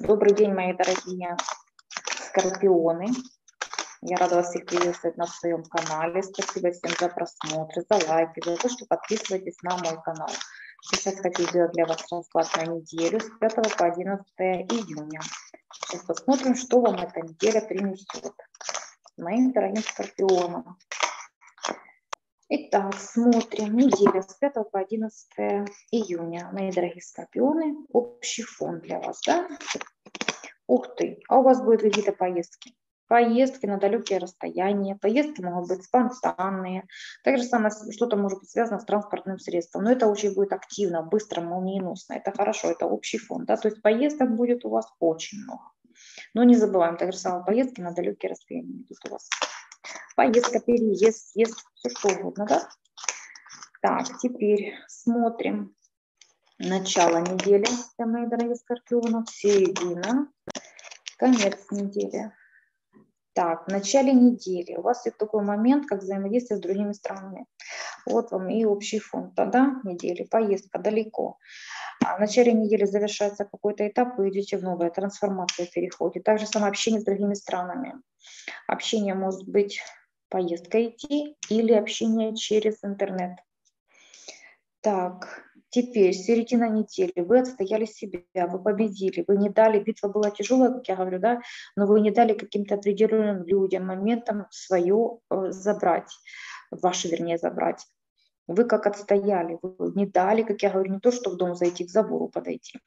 Добрый день, мои дорогие скорпионы. Я рада вас всех приветствовать на своем канале. Спасибо всем за просмотр, за лайки, за то, что подписываетесь на мой канал. Сейчас хочу сделать для вас расклад на неделю с 5 по 11 июня. Сейчас посмотрим, что вам эта неделя принесет. Моим дорогим скорпионам. Итак, смотрим. Неделя с 5 по 11 июня. Мои дорогие скорпионы, общий фон для вас, да? Ух ты, а у вас будут какие-то поездки. Поездки на далекие расстояния, поездки могут быть спонтанные. Также самое что-то может быть связано с транспортным средством. Но это очень будет активно, быстро, молниеносно. Это хорошо, это общий фон. Да? То есть поездок будет у вас очень много. Но не забываем, также самое поездки на далекие расстояния идут у вас поездка, переезд, съезд, все что угодно, да? Так, теперь смотрим начало недели для моих дорогих скорпионов, середина, конец недели. Так, в начале недели у вас есть такой момент, как взаимодействие с другими странами. Вот вам и общий фон тогда недели, поездка далеко. А в начале недели завершается какой-то этап, вы идете в новое, трансформация переходит. Также самое общение с другими странами. Общение может быть поездка идти или общение через интернет. Так, теперь середина недели. Вы отстояли себя, вы победили, вы не дали, битва была тяжелая, как я говорю, да, но вы не дали каким-то определенным людям, моментам свое э, забрать, ваше, вернее, забрать. Вы как отстояли, вы не дали, как я говорю, не то, что в дом зайти, к забору подойти.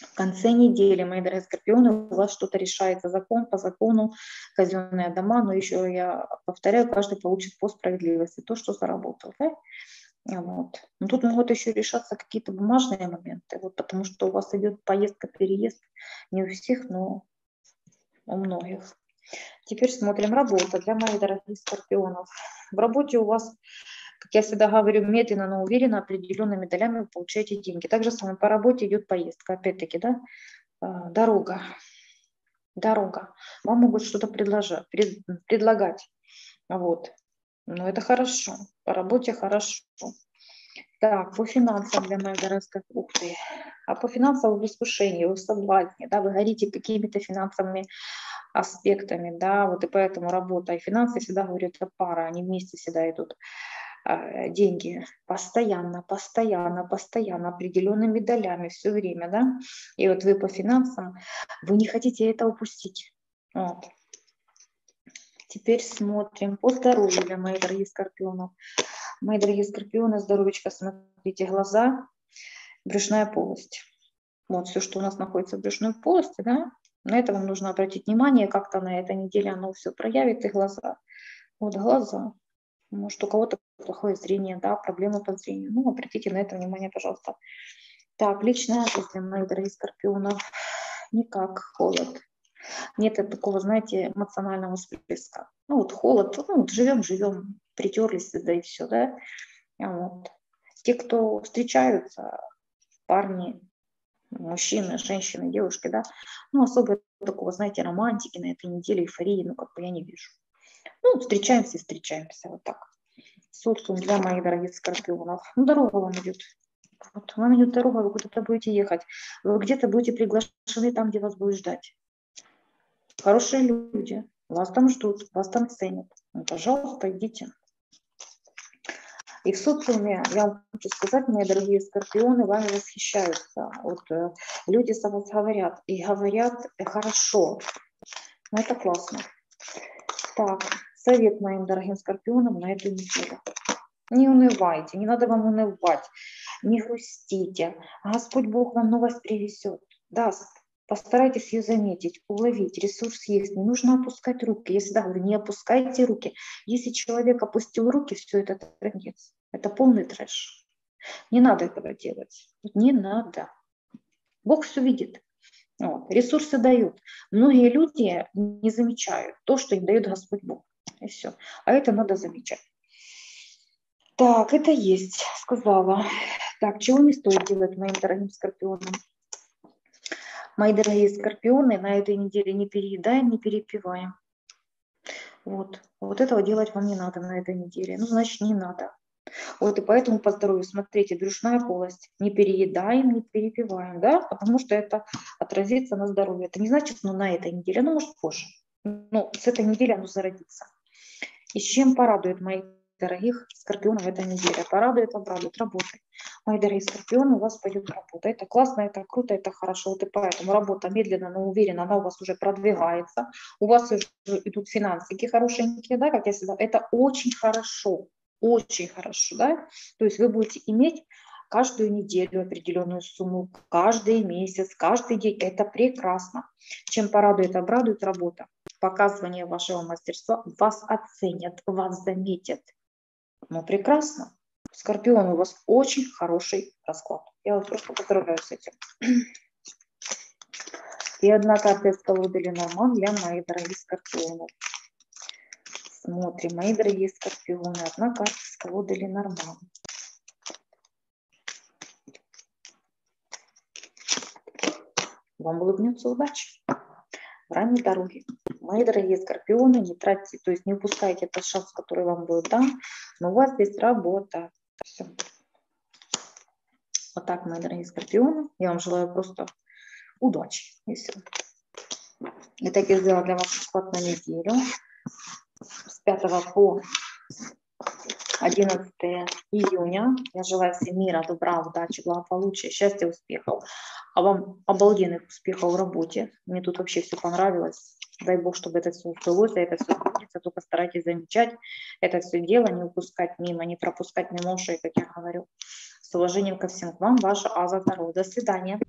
В конце недели, мои дорогие скорпионы, у вас что-то решается закон по закону, казенные дома, но еще я повторяю, каждый получит по справедливости то, что заработал. Да? Вот. Но тут могут еще решаться какие-то бумажные моменты, вот, потому что у вас идет поездка, переезд, не у всех, но у многих. Теперь смотрим работа для моих дорогих скорпионов. В работе у вас как я всегда говорю, медленно, но уверенно, определенными долями вы получаете деньги. Также с вами по работе идет поездка, опять-таки, да, а, дорога, дорога. Вам могут что-то предлагать, предлагать, вот. Но это хорошо, по работе хорошо. Так, по финансам для моих дорогих, ух а по финансам в искушении, вы соблазне, да, вы горите какими-то финансовыми аспектами, да, вот и поэтому работа и финансы всегда говорю, это пара, они вместе всегда идут. А, деньги постоянно, постоянно, постоянно, определенными долями все время, да, и вот вы по финансам, вы не хотите это упустить. Вот. Теперь смотрим по здоровью для моих дорогих скорпионов. Мои дорогие скорпионы, здоровечка, смотрите, глаза, брюшная полость. Вот все, что у нас находится в брюшной полости, да, на это вам нужно обратить внимание, как-то на этой неделе оно все проявит, и глаза. Вот глаза. Может, у кого-то плохое зрение, да, проблемы по зрению. Ну, обратите на это внимание, пожалуйста. Так, личная жизнь для моих дорогих. Никак холод. Нет такого, знаете, эмоционального всплеска. Ну, вот холод, ну, вот живем, живем, притерлись, да и все, да. Вот. Те, кто встречаются, парни, мужчины, женщины, девушки, да, ну, особо такого, знаете, романтики на этой неделе, эйфории, ну, как бы я не вижу. Ну, встречаемся и встречаемся, вот так. Социум для моих дорогих скорпионов. Ну, дорога вам идет. Вот вам идет дорога, вы куда-то будете ехать. Вы где-то будете приглашены там, где вас будут ждать. Хорошие люди. Вас там ждут, вас там ценят. Ну, пожалуйста, идите. И в социуме, я вам хочу сказать, мои дорогие скорпионы, вами восхищаются. Вот э, люди с вас говорят, и говорят хорошо. Ну, это классно. Так, совет моим дорогим скорпионам на эту неделю. Не унывайте, не надо вам унывать, не грустите. Господь Бог вам новость привезет, даст. Постарайтесь ее заметить, уловить, ресурс есть. Не нужно опускать руки. Я всегда говорю, не опускайте руки. Если человек опустил руки, все это трендец. Это полный трэш. Не надо этого делать. Не надо. Бог все видит. Вот. Ресурсы дают. Многие люди не замечают то, что им дает Господь Бог. И все. А это надо замечать. Так, это есть, сказала. Так, чего не стоит делать моим дорогим скорпионам? Мои дорогие скорпионы, на этой неделе не переедаем, не перепиваем. Вот. Вот этого делать вам не надо на этой неделе. Ну, значит, не надо. Вот и поэтому по здоровью, смотрите, брюшная полость, не переедаем, не перепиваем, да, потому что это отразится на здоровье. Это не значит, ну, на этой неделе, ну, может, позже. Ну, с этой недели оно зародится. И чем порадует моих дорогих скорпионов в этой неделе? Порадует, обрадует работой. Мои дорогие скорпионы, у вас пойдет работа. Это классно, это круто, это хорошо. Вот и поэтому работа медленно, но уверенно, она у вас уже продвигается. У вас уже идут финансики хорошенькие, да, как я сказала. Это очень хорошо очень хорошо, да, то есть вы будете иметь каждую неделю определенную сумму, каждый месяц, каждый день. Это прекрасно. Чем порадует, обрадует работа. Показывание вашего мастерства вас оценят, вас заметят. Ну, прекрасно. Скорпион, у вас очень хороший расклад. Я вас просто поздравляю с этим. И одна карта из колоды Ленорман для моих дорогих скорпионов. Смотрим, мои дорогие скорпионы. Одна карта с колоды Ленорман. Вам улыбнется удача в ранней дороге. Мои дорогие скорпионы, не тратьте, то есть не упускайте этот шанс, который вам будет дан, но у вас здесь работа. Все. Вот так, мои дорогие скорпионы. Я вам желаю просто удачи. И все. И так я сделала для вас расклад на неделю с 5 по 11 июня. Я желаю всем мира, добра, удачи, благополучия, счастья, успехов. А вам обалденных успехов в работе. Мне тут вообще все понравилось. Дай Бог, чтобы это все удалось, а это все сбудется. Только старайтесь замечать это все дело, не упускать мимо, не пропускать мимо ушей, как я говорю. С уважением ко всем к вам, ваша Аза Таро. До свидания.